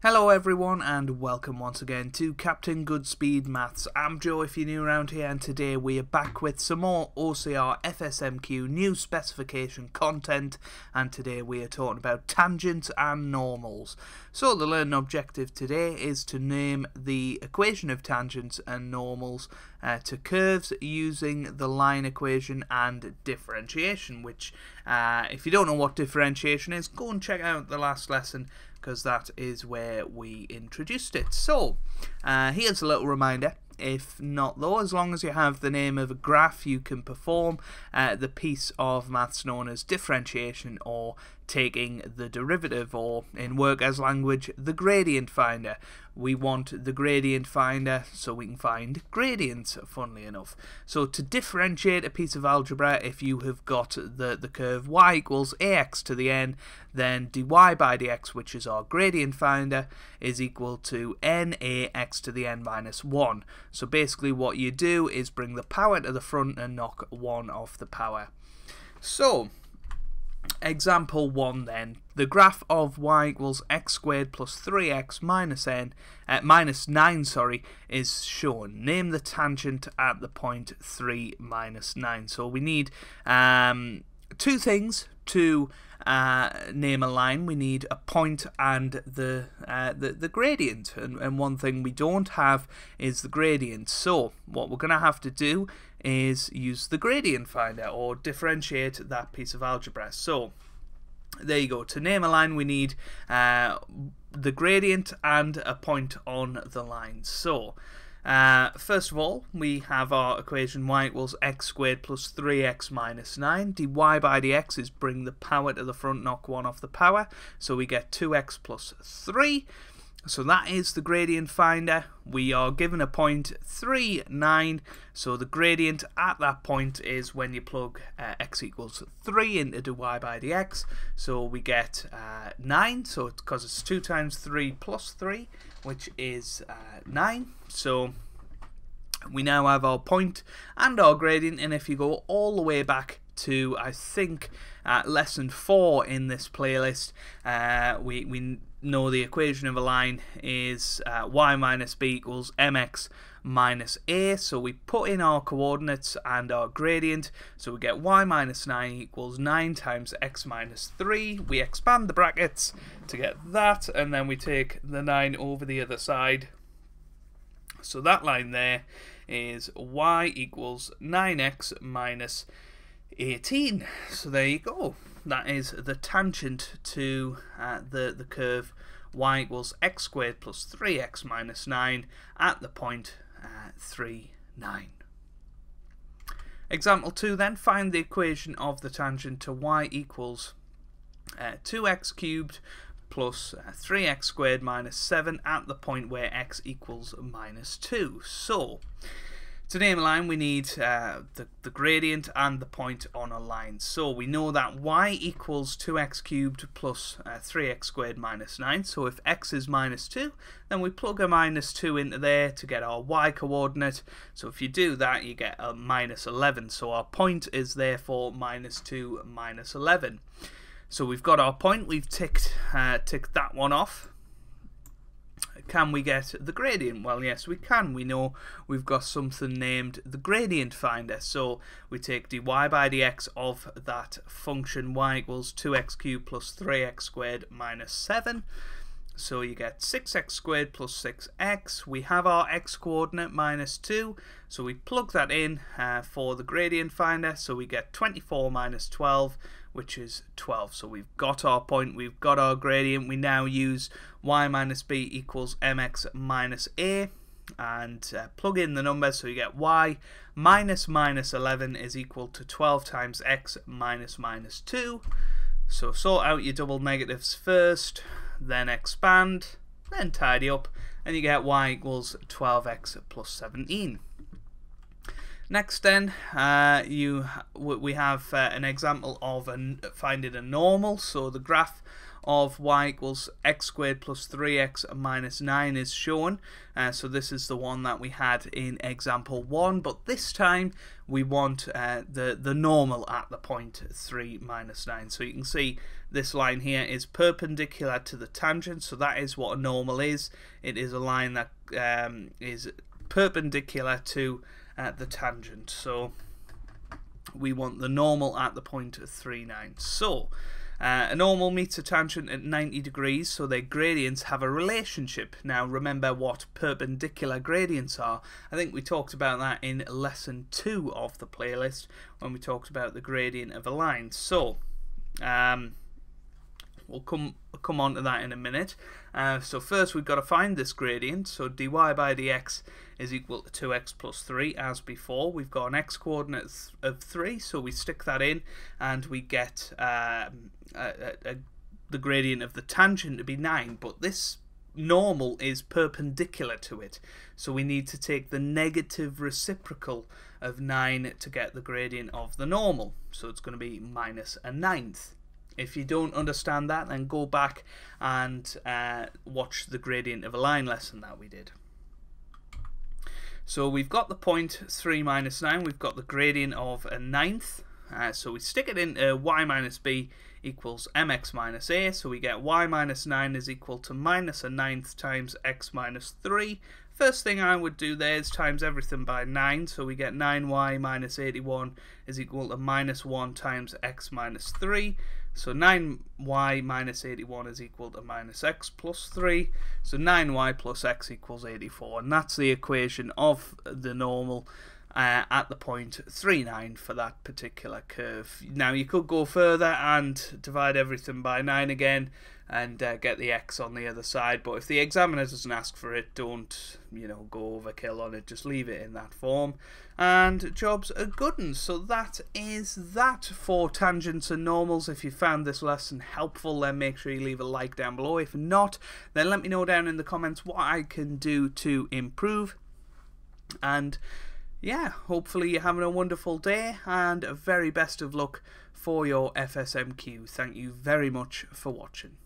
Hello everyone and welcome once again to Captain Goodspeed Maths. I'm Joe if you're new around here and today we are back with some more OCR FSMQ new specification content and today we are talking about tangents and normals. So the learning objective today is to name the equation of tangents and normals uh, to curves using the line equation and differentiation which uh, if you don't know what differentiation is go and check out the last lesson because that is where we introduced it. So, uh, here's a little reminder. If not though, as long as you have the name of a graph, you can perform uh, the piece of maths known as differentiation or taking the derivative or in workers language the gradient finder. We want the gradient finder so we can find gradients funnily enough. So to differentiate a piece of algebra if you have got the the curve y equals ax to the n then dy by dx which is our gradient finder is equal to nax to the n minus 1 so basically what you do is bring the power to the front and knock 1 off the power so Example 1 then. The graph of y equals x squared plus 3x minus n, uh, minus 9 sorry, is shown. Name the tangent at the point 3 minus 9. So we need um, two things to uh, name a line. We need a point and the uh, the, the gradient. And, and one thing we don't have is the gradient. So what we're going to have to do is use the gradient finder or differentiate that piece of algebra. So there you go. To name a line we need uh, the gradient and a point on the line. So uh, first of all, we have our equation y equals x squared plus 3x minus 9. dy by dx is bring the power to the front, knock 1 off the power. So we get 2x plus 3. So that is the gradient finder. We are given a point 3, 9. So the gradient at that point is when you plug uh, x equals 3 into dy by dx. So we get uh, 9. So because it's 2 times 3 plus 3, which is uh, 9. So we now have our point and our gradient. And if you go all the way back to I think uh, lesson four in this playlist. Uh, we we know the equation of a line is uh, y minus b equals mx minus a. So we put in our coordinates and our gradient. So we get y minus 9 equals 9 times x minus 3. We expand the brackets to get that, and then we take the 9 over the other side. So that line there is y equals 9x minus 18. So there you go. That is the tangent to uh, the, the curve y equals x squared plus 3x minus 9 at the point uh, 3, 9. Example 2 then, find the equation of the tangent to y equals uh, 2x cubed plus uh, 3x squared minus 7 at the point where x equals minus 2. So, to name a line, we need uh, the, the gradient and the point on a line. So we know that y equals 2x cubed plus uh, 3x squared minus 9. So if x is minus 2, then we plug a minus 2 into there to get our y coordinate. So if you do that, you get a minus 11. So our point is therefore minus 2 minus 11. So we've got our point, we've ticked, uh, ticked that one off. Can we get the gradient? Well, yes, we can. We know we've got something named the gradient finder. So we take dy by dx of that function y equals 2x cubed plus 3x squared minus 7. So you get 6x squared plus 6x. We have our x coordinate minus 2. So we plug that in uh, for the gradient finder. So we get 24 minus 12 which is 12. So we've got our point, we've got our gradient. We now use y minus b equals mx minus a and uh, plug in the numbers so you get y minus minus 11 is equal to 12 times x minus minus 2. So sort out your double negatives first, then expand, then tidy up, and you get y equals 12x plus 17. Next then, uh, you we have uh, an example of an, finding a normal. So the graph of y equals x squared plus 3x minus 9 is shown. Uh, so this is the one that we had in example 1, but this time we want uh, the, the normal at the point 3 minus 9. So you can see this line here is perpendicular to the tangent, so that is what a normal is. It is a line that um, is perpendicular to uh, the tangent. So we want the normal at the point 3, 9. So uh, a normal meets a tangent at 90 degrees, so their gradients have a relationship. Now remember what perpendicular gradients are. I think we talked about that in lesson 2 of the playlist when we talked about the gradient of a line. So, um, we'll come come on to that in a minute. Uh, so first we've got to find this gradient. So dy by dx is equal to 2x plus 3 as before. We've got an x coordinate of 3, so we stick that in and we get um, a, a, the gradient of the tangent to be 9, but this normal is perpendicular to it. So we need to take the negative reciprocal of 9 to get the gradient of the normal. So it's going to be minus a ninth. If you don't understand that, then go back and uh, watch the gradient of a line lesson that we did. So we've got the point 3 minus 9, we've got the gradient of a ninth, uh, so we stick it in uh, y minus b equals mx minus a, so we get y minus 9 is equal to minus a ninth times x minus 3. First thing I would do there is times everything by 9, so we get 9y minus 81 is equal to minus 1 times x minus 3. So 9y minus 81 is equal to minus x plus 3. So 9y plus x equals 84. And that's the equation of the normal uh, at the point 39 for that particular curve. Now you could go further and divide everything by 9 again and uh, get the x on the other side. But if the examiner doesn't ask for it don't you know go overkill on it. Just leave it in that form. And jobs are good so that is that for tangents and normals. If you found this lesson helpful then make sure you leave a like down below. If not then let me know down in the comments what I can do to improve. And yeah, hopefully you're having a wonderful day and a very best of luck for your FSMQ. Thank you very much for watching.